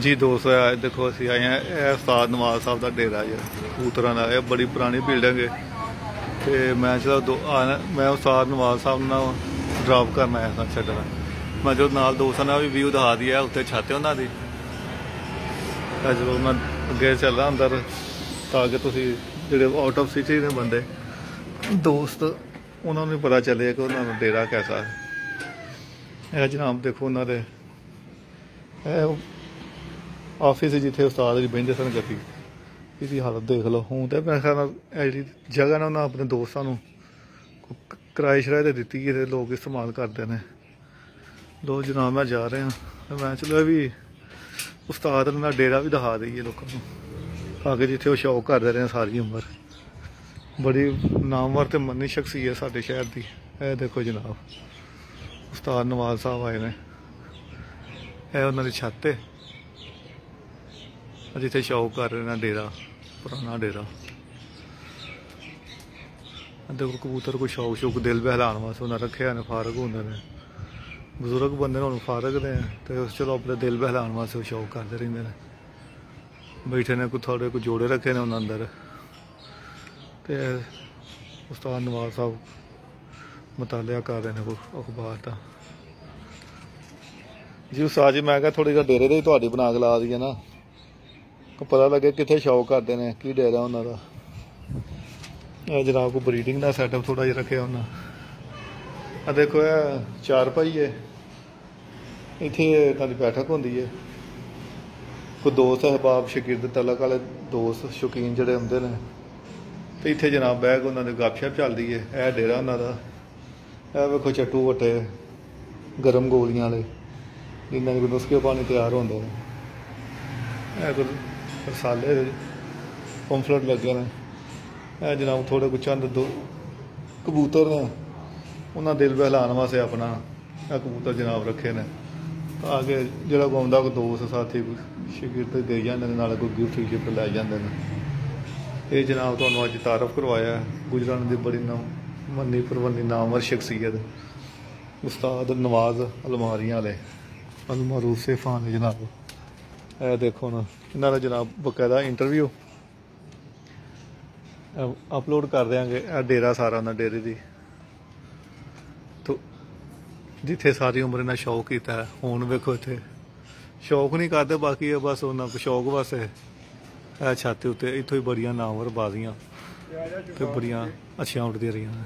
ਜੀ ਦੋਸਤੋ ਅੱਜ ਦੇਖੋ ਅਸੀਂ ਆਏ ਹਾਂ, ਇਹ ਉਸਤਾਦ ਨਵਾਜ਼ ਸਾਹਿਬ ਦਾ ਡੇਰਾ ਜੀ, ਕਬੂਤਰਾਂ ਦਾ, ਇਹ ਬੜੀ ਪੁਰਾਣੀ ਬਿਲਡਿੰਗ ਹੈ। ਤੇ ਮੈਂ ਚਲੋ ਮੈਂ ਉਸਤਾਦ ਨਵਾਜ਼ ਸਾਹਿਬ ਨਾਲ ਡ੍ਰੌਪ ਕਰਨ ਆਇਆ ਸਾਂ ਛੱਡਣ। ਮੈਂ ਜੋ ਨਾਲ ਦੋਸਤਾਂ ਨਾਲ ਵੀ ਵਿਊ ਦਿਖਾ ਦਿਆ ਉੱਤੇ ਛੱਤ ਉਹਨਾਂ ਦੀ। ਤਾਂ ਜਦੋਂ ਮੈਂ ਅੱਗੇ ਚੱਲਾਂ ਅੰਦਰ, ਤਾਂ ਕਿ ਤੁਸੀਂ ਜਿਹੜੇ ਆਊਟ ਆਫ ਸਿਟੀ ਦੇ ਬੰਦੇ, ਦੋਸਤ, ਉਹਨਾਂ ਨੂੰ ਵੀ ਪਤਾ ਚੱਲੇ ਕਿ ਉਹਨਾਂ ਦਾ ਡੇਰਾ ਕੈਸਾ ਹੈ। ਇਹ ਜਨਾਬ ਦੇਖੋ ਉਹਨਾਂ ਦੇ ਆਫਿਸ ਜਿੱਥੇ ਉਸਤਾਦ ਜੀ ਬਹਿੰਦੇ ਸਨ ਗੱਦੀ ਇਹਦੀ ਹਾਲਤ ਦੇਖ ਲਓ। ਹੁਣ ਤੇ ਮੈਂ ਖਿਆਲ ਨਾਲ ਇਹ ਜਿਹੜੀ ਜਗ੍ਹਾ ਨਾ, ਉਹਨਾਂ ਆਪਣੇ ਦੋਸਤਾਂ ਨੂੰ ਕਿਰਾਏ ਸ਼ਰਾਏ ਤੇ ਦਿੱਤੀ ਹੈ ਤੇ ਲੋਕ ਇਸਤੇਮਾਲ ਕਰਦੇ ਨੇ। ਲੋ ਜਨਾਬ, ਮੈਂ ਜਾ ਰਿਹਾ। ਤੇ ਮੈਂ ਚਲੋ ਵੀ ਉਸਤਾਦ ਦਾ ਡੇਰਾ ਵੀ ਦਿਖਾ ਦਈਏ ਲੋਕਾਂ ਨੂੰ। ਆ ਕੇ ਜਿੱਥੇ ਉਹ ਸ਼ੌਕ ਕਰਦੇ ਰਹੇ ਸਾਰੀ ਉਮਰ। ਬੜੀ ਨਾਮਵਰ ਤੇ ਮੰਨੀ ਸ਼ਖਸੀਅਤ ਸਾਡੇ ਸ਼ਹਿਰ ਦੀ। ਇਹ ਦੇਖੋ ਜਨਾਬ, ਉਸਤਾਦ ਨਵਾਜ਼ ਸਾਹਿਬ ਆਏ ਨੇ। ਇਹ ਉਹਨਾਂ ਦੀ ਛੱਤ ਹੈ ਜਿੱਥੇ ਸ਼ੌਕ ਕਰ ਰਹੇ ਨੇ ਡੇਰਾ, ਪੁਰਾਣਾ ਡੇਰਾ। ਆ ਦੇਖੋ ਕਬੂਤਰ ਕੋਈ ਸ਼ੌਕ ਸ਼ੌਕ ਦਿਲ ਬਹਿਲਾਉਣ ਵਾਸਤੇ ਉਹਨਾਂ ਰੱਖਿਆ ਨੇ, ਫਾਰਗ ਹੁੰਦੇ ਨੇ। ਬਜ਼ੁਰਗ ਬੰਦੇ ਨੇ ਹੁਣ ਫਾਰਗ ਨੇ ਤੇ ਉਸ ਚਲੋ ਆਪਣੇ ਦਿਲ ਬਹਿਲਾਉਣ ਵਾਸਤੇ ਉਹ ਸ਼ੌਕ ਕਰਦੇ ਰਹਿੰਦੇ ਨੇ। ਬੈਠੇ ਨੇ ਕੋਈ ਥੋੜੇ ਕੋਈ ਜੋੜੇ ਰੱਖੇ ਨੇ ਉਹਨਾਂ ਅੰਦਰ। ਤੇ ਉਸਤਾਦ ਨਵਾਜ਼ ਸਾਹਿਬ ਮਤਾਲਿਆ ਕਰ ਰਹੇ ਨੇ ਕੋਈ ਅਖਬਾਰ ਦਾ ਜੀ ਉਸਤਾਦ ਜੀ ਮੈਂ ਕਿਹਾ ਥੋੜੀ ਜਿਹਾ ਡੇਰੇ ਦੇ ਹੀ ਤੁਹਾਡੀ ਬਣਾ ਕੇ ਲਾ ਦਈਏ ਨਾ। ਪਤਾ ਲੱਗੇ ਕਿੱਥੇ ਸ਼ੌਕ ਕਰਦੇ ਨੇ, ਕੀ ਡੇਰਾ ਉਹਨਾਂ ਦਾ। ਇਹ ਜਨਾਬ ਕੋ ਬਰੀਡਿੰਗ ਦਾ ਸੈਟਅਪ ਥੋੜਾ ਜਿਹਾ ਰੱਖਿਆ ਉਹਨਾਂ। ਆ ਦੇਖੋ, ਇਹ ਚਾਰ ਭਾਈ ਹੈ ਇੱਥੇ ਤੁਹਾਡੀ ਬੈਠਕ ਹੁੰਦੀ ਹੈ ਕੋ ਦੋਸਤ ਅਹਿਬਾਬ ਸ਼ਗਿਰਦ ਤਲਕ ਵਾਲੇ ਦੋਸਤ ਸ਼ੌਕੀਨ ਜਿਹੜੇ ਹੁੰਦੇ ਨੇ। ਤੇ ਇੱਥੇ ਜਨਾਬ ਬਹਿ ਕੇ ਉਹਨਾਂ ਦੇ ਗੱਪਸ਼ਪ ਚੱਲਦੀ ਹੈ ਇਹ ਡੇਰਾ ਉਹਨਾਂ ਦਾ। ਇਹ ਵੇਖੋ, ਚੱਟੂ ਵਟੇ ਗਰਮ ਗੋਲੀਆਂ ਵਾਲੇ। ਜਿਨ੍ਹਾਂ ਦੇ ਨੁਸਖੇ ਪਾਣੀ ਤਿਆਰ ਹੁੰਦਾ ਨੇ ਇਹ ਕੋਈ ਰਸਾਲੇ ਪੰਫਲੇਟ ਲੱਗੇ ਨੇ। ਇਹ ਜਨਾਬ ਥੋੜੇ ਕੁ ਚੰਦ ਦੋ ਕਬੂਤਰ ਨੇ। ਉਹਨਾਂ ਦਿਲ ਬਹਿਲਾਉਣ ਵਾਸਤੇ ਆਪਣਾ ਇਹ ਕਬੂਤਰ ਜਨਾਬ ਰੱਖੇ ਨੇ। ਤਾਂ ਕਿ ਜਿਹੜਾ ਕੋਈ ਆਉਂਦਾ ਕੋਈ ਦੋਸਤ, ਸਾਥੀ, ਕੋਈ ਸ਼ਗਿਰਦ ਦੇ ਜਾਂਦੇ ਨੇ, ਨਾਲ ਕੋਈ ਗਿਫਟ ਗਿਫਟ ਲੈ ਜਾਂਦੇ ਨੇ। ਇਹ ਜਨਾਬ ਤੁਹਾਨੂੰ ਅੱਜ ਤਾਰਫ ਕਰਵਾਇਆ ਹੈ। ਗੁਜਰਾਂ ਦੀ ਬੜੀ ਨਾਮ, ਮੰਨੀ ਪਰਵੰਨੀ ਨਾਮਵਰ ਸ਼ਖਸੀਅਤ, ਉਸਤਾਦ ਨਵਾਜ਼ ਅਲਮਾਰੀਆਂ ਵਾਲੇ। ਅਲਮਾਰੂਫ ਸੇਫਾਨ ਜਨਾਬ। ਇਹ ਦੇਖੋ ਨਾ ਇਹਨਾਂ ਦਾ ਜਨਾਬ ਬਕਾਇਦਾ ਇੰਟਰਵਿਊ ਅਪਲੋਡ ਕਰ ਦਿਆਂਗੇ, ਇਹ ਡੇਰਾ ਸਾਰਾ ਉਹਨਾਂ ਡੇਰੇ ਦੀ। ਤੋ, ਜਿੱਥੇ ਸਾਰੀ ਉਮਰ ਇਹਨਾਂ ਸ਼ੌਕ ਕੀਤਾ ਹੁਣ ਵੇਖੋ ਇੱਥੇ। ਸ਼ੌਕ ਨਹੀਂ ਕਰਦੇ, ਬਾਕੀ ਇਹ ਬਸ ਉਹਨਾਂ ਕੋ ਸ਼ੌਕ ਵਾਸਤੇ ਇਹ ਛਾਤੀ ਉੱਤੇ, ਇੱਥੋਂ ਹੀ ਬੜੀਆਂ ਨਾਮਵਰ ਬਾਜ਼ੀਆਂ ਤੇ ਬੜੀਆਂ ਅੱਛੀਆਂ ਉੱਡਦੀਆਂ ਰਹੀਆਂ